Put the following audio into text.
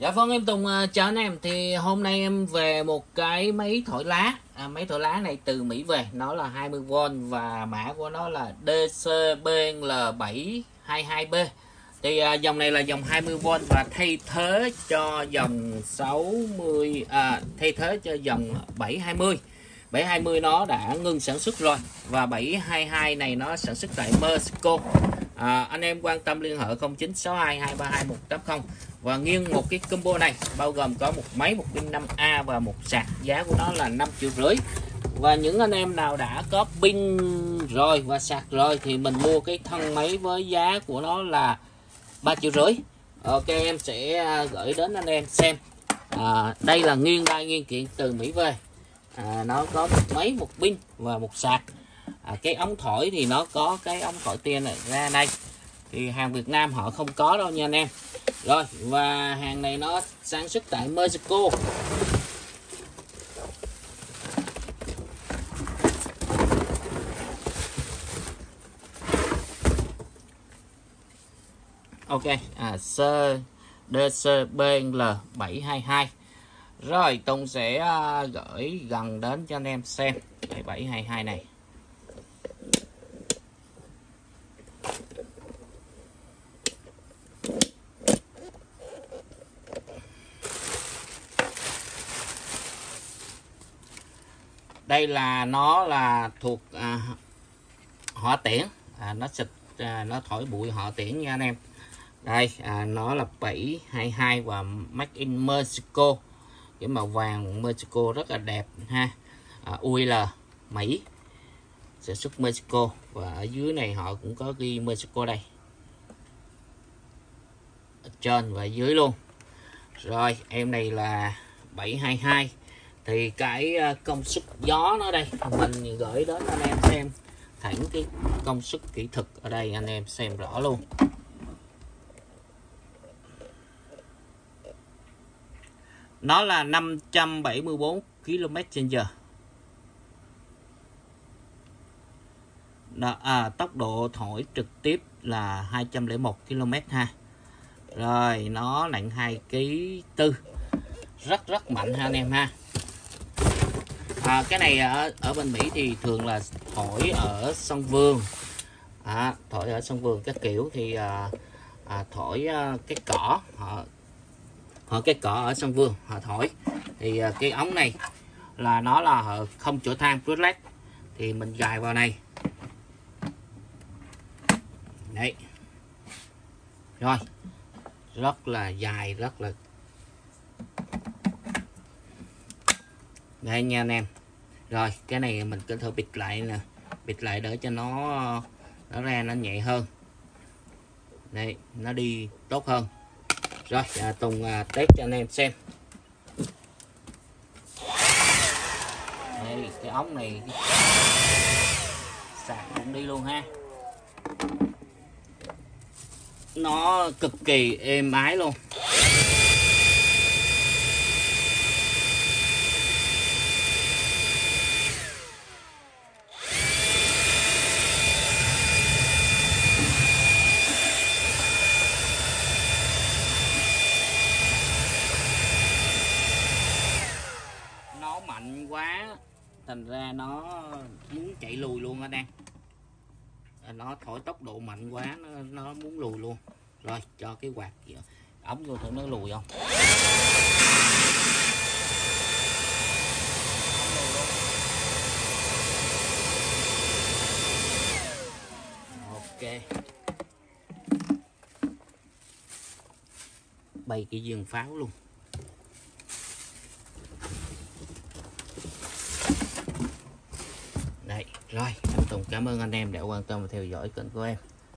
Dạ vâng em Tùng à, chào anh em. Thì hôm nay em về một cái máy thổi lá. À, máy thổi lá này từ Mỹ về. Nó là 20V và mã của nó là DCBL722B thì à, dòng này là dòng 20V và thay thế cho dòng 60 à, thay thế cho dòng 720 720 nó đã ngưng sản xuất rồi và 722 này nó sản xuất tại Mexico. À, anh em quan tâm liên hệ 0962 232 180 và nghiêng một cái combo này bao gồm có một máy một pin 5A và một sạc. Giá của nó là 5 triệu rưỡi. Và những anh em nào đã có pin rồi và sạc rồi thì mình mua cái thân máy với giá của nó là 3 triệu rưỡi. Ok em sẽ à, gửi đến anh em xem. À, đây là nghiêng đai nghiêng kiện từ Mỹ về. À, nó có một máy một pin và một sạc. À, cái ống thổi thì nó có cái ống thổi tiên này ra đây thì hàng Việt Nam họ không có đâu nha anh em rồi và hàng này nó sản xuất tại Mexico. Ok à, sơ DCBL 722 rồi Tùng sẽ uh, gửi gần đến cho anh em xem cái 722 này. Đây là nó là thuộc à, họ tiễn. À, nó xịt à, nó thổi bụi họ tiễn nha anh em. Đây à, nó là 722 và make in Mexico. Cái màu vàng Mexico rất là đẹp ha. À, UL Mỹ. Sản xuất Mexico. Và ở dưới này họ cũng có ghi Mexico đây. Ở trên và dưới luôn. Rồi em này là 722 thì cái ờ, công suất gió nó đây mình gửi đến anh em xem. Thẳng cái công suất kỹ thuật ở đây anh em xem rõ luôn. Nó là 574 km h Đó, à, tốc độ thổi trực tiếp là 201 km ha. Rồi nó nặng 2 kg tư. Rất rất mạnh ha anh em ha à, cái này ở ở bên Mỹ thì thường là thổi ở sông vườn à, thổi ở sông vườn các kiểu thì à, à, thổi à, cái cỏ. Họ họ cái cỏ ở sông vườn họ thổi. Thì à, cái ống này là nó là không chỗ than Brutlet thì mình gài vào này. Đấy. Rồi. Rất là dài rất là đây nha anh em rồi cái này mình cứ thử bịt lại nè. Bịt lại để cho nó nó ra nó nhẹ hơn. Đây nó đi tốt hơn. Rồi à, Tùng à, test cho anh em xem. Đây cái ống này sạc cũng đi luôn ha. Nó cực kỳ êm ái luôn nó mạnh quá. Thành ra nó muốn chạy lùi luôn anh em nó thổi tốc độ mạnh quá nó, nó muốn lùi luôn. Rồi cho cái quạt kìa ống vô thử nó lùi không? Ok. Bay cái giường pháo luôn Đấy, rồi, em Tùng cảm ơn anh em đã quan tâm và theo dõi kênh của em.